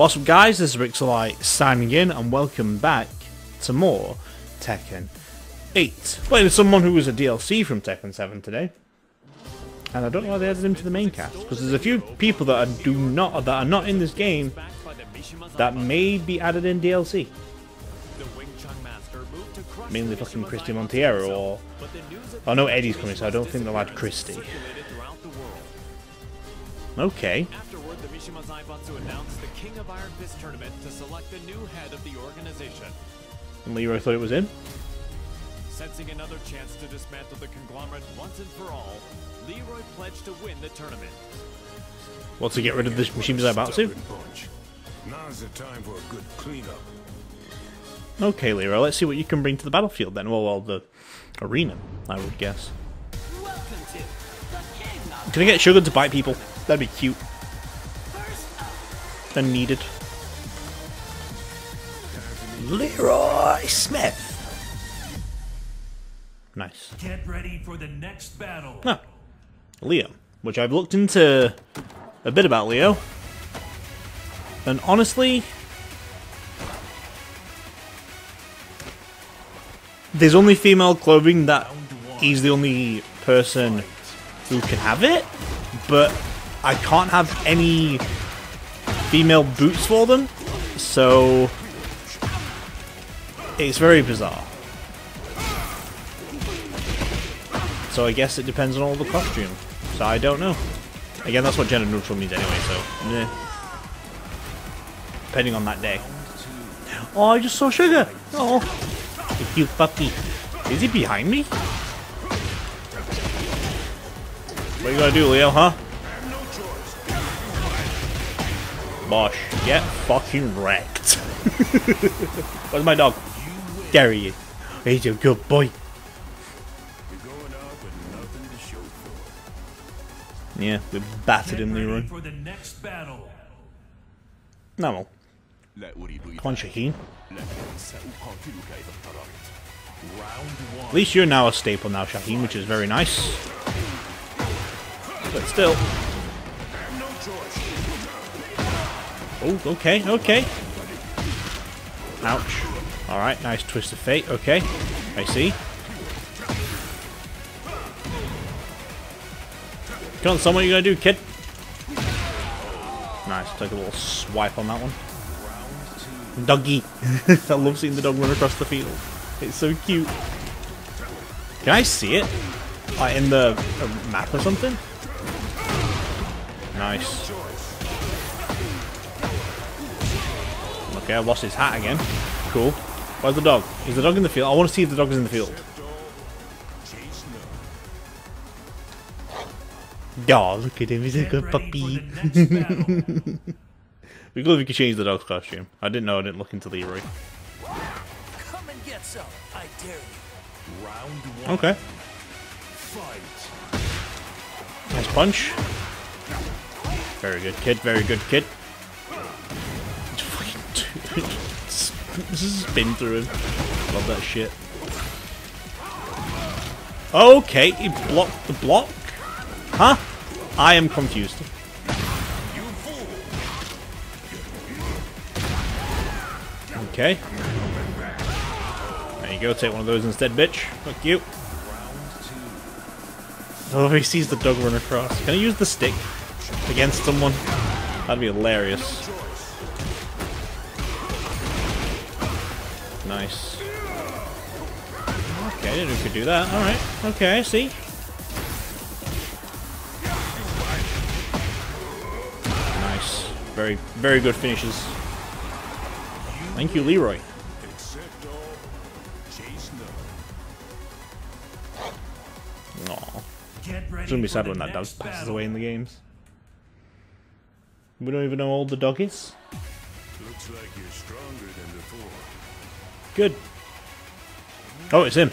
What's up guys, this is Rixxalight signing in and welcome back to more Tekken 8. Playing with someone who was a DLC from Tekken 7 today. And I don't know why they added him to the main cast, because there's a few people that are, do not that are not in this game that may be added in DLC. Mainly fucking Christie Monteiro or... Oh no, Eddy's coming, so I don't think they'll add Christie. Okay. Afterward, the Mishima Zaibatsu announced the King of Iron Fist tournament to select the new head of the organization. And Leroy thought it was him. Sensing another chance to dismantle the conglomerate once and for all, Leroy pledged to win the tournament. What, to get rid of this Mishima Zaibatsu? Bunch. Now's the time for a good cleanup. Okay, Leroy, let's see what you can bring to the battlefield then. Well, well, the arena, I would guess. Can I get Sugar to bite people? That'd be cute. And needed. Leroy Smith! Nice. Get ready for the next battle. No. Leo, which I've looked into a bit about Leo. And honestly, there's only female clothing that he's the only person who can have it, but I can't have any female boots for them, so it's very bizarre. So I guess it depends on all the costume. So I don't know. Again, that's what gender neutral means anyway, so meh. Depending on that day. Oh, I just saw Sugar! Oh, cute puppy. Is he behind me? What you gonna do, Leo, huh? Bosh, get fucking wrecked. Where's my dog? There he is. He's a good boy. You're going out with nothing to show for. Yeah, we battered Get him, ready Leroy. for the next battle. No, well, come on, Shaheen. At least you're now a staple now, Shaheen, which is very nice. But still. Oh, okay, okay. Ouch. Alright, nice twist of fate. Okay, I see. Come on, son, what are you gonna do, kid? Nice, take a little swipe on that one. Doggy. I love seeing the dog run across the field. It's so cute. Can I see it? Like in the uh, map or something? Nice. Okay, I lost his hat again. Cool. Where's the dog? Is the dog in the field? I want to see if the dog is in the field. Oh, look at him. He's a good puppy. the. We could if we could change the dog's costume. I didn't know I didn't look into Leroy. Come and get some. I dare you. Round one. Okay. Fight. Nice punch. Very good kid, very good kid. This is spin through him. Love that shit. Okay, he blocked the block? Huh? I am confused. Okay. There you go, take one of those instead, bitch. Fuck you. Oh, he sees the dog run across. Can I use the stick against someone? That'd be hilarious. Nice. Okay, I didn't know could do that. Alright. Okay, I see. Nice. Very, very good finishes. Thank you, Leroy. Accept all, chase. Aw. It's gonna be sad when that dog passes away in the games. We don't even know how old the dog is. Looks like you're stronger than before. Good. Oh, it's him.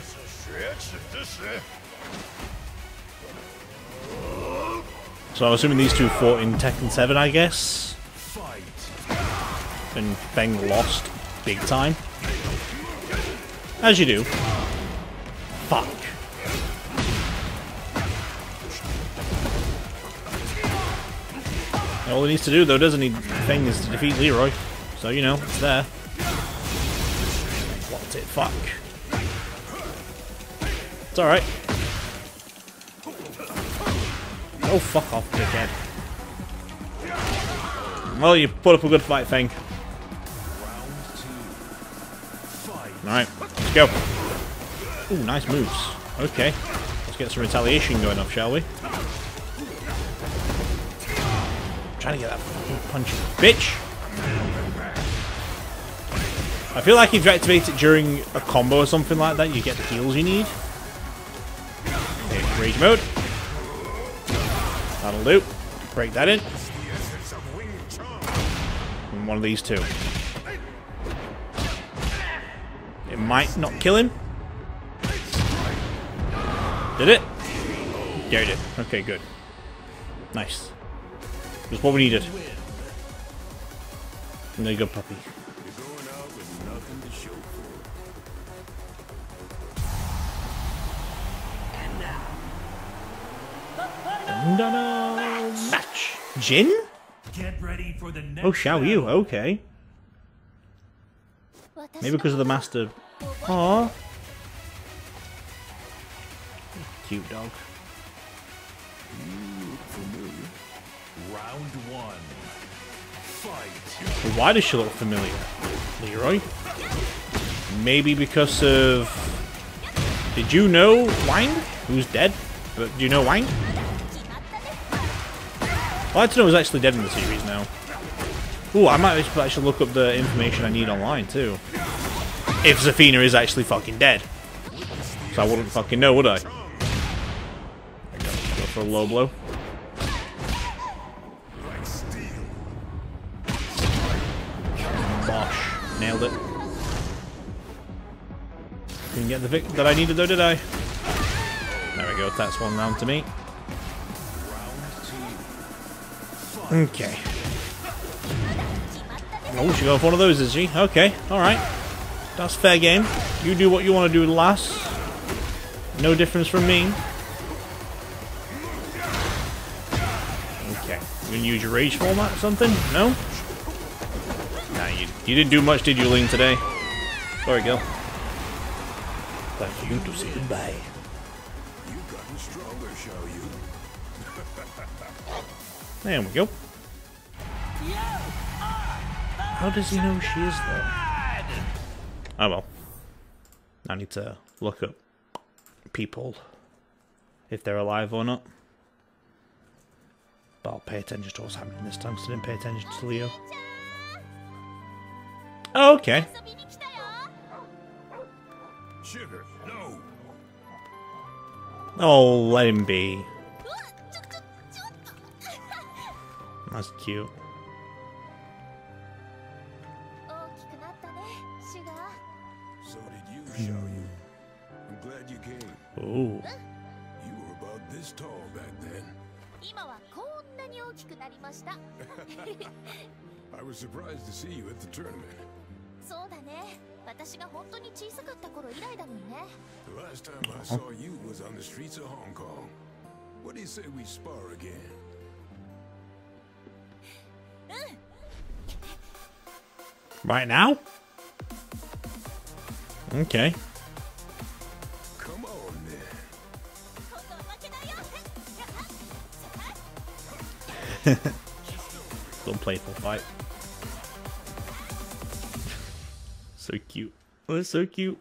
So I'm assuming these two fought in Tekken 7, I guess. And Feng lost big time. As you do. Fuck. All he needs to do, though, doesn't he, thing is to defeat Leroy. So, you know, it's there. It? Fuck. It's alright. Oh, fuck off, dickhead. Well, you put up a good fight, Feng. Alright, let's go. Ooh, nice moves. Okay. Let's get some retaliation going off, shall we? trying to get that punch, bitch! I feel like if you activate it during a combo or something like that, you get the heals you need. Okay, rage mode. That'll do. Break that in. And one of these two. It might not kill him. Did it? Yeah, it did. Okay, good. Nice. Just what we needed. And there you go, puppy. Nothing to show for No, match. Jin? Get ready for the next Oh, Xiaoyu? Okay. Maybe because of the master. Aww. Cute dog. Round one. Fight. Why does she look familiar? Leroy? Maybe because of... Did you know Wang? Who's dead? But do you know Wang? I'd like to know who's actually dead in the series now. Ooh, I might actually look up the information I need online too. If Zafina is actually fucking dead. So I wouldn't fucking know, would I? Go for a low blow. Didn't get the vic that I needed though, did I? There we go, that's one round to me. Okay. Oh, she got one of those, is she? Okay, alright. That's fair game. You do what you want to do, lass. No difference from me. Okay. You gonna use your rage format or something? No? Nah, you, you didn't do much, did you, Lean, today? Sorry, girl. Time for you to say goodbye. You've gotten stronger, Xiao Yu. There we go. How does he know she is there? Oh well. I need to look up people if they're alive or not. But I'll pay attention to what's happening this time because I didn't pay attention to Leo. Okay. Sugar, no. Oh, let him be. That's cute. So did you, Xiaoyu. Hmm. I'm glad you came. Oh. You were about this tall back then. I was surprised to see you at the tournament そうだね私が本当に小さかった頃以来だもんね The last time I saw you was on the streets of Hong Kong. What do you say we spar again? Right now? Okay. Come on, then. 今度は負けないよ Little playful fight. so cute. That's so cute.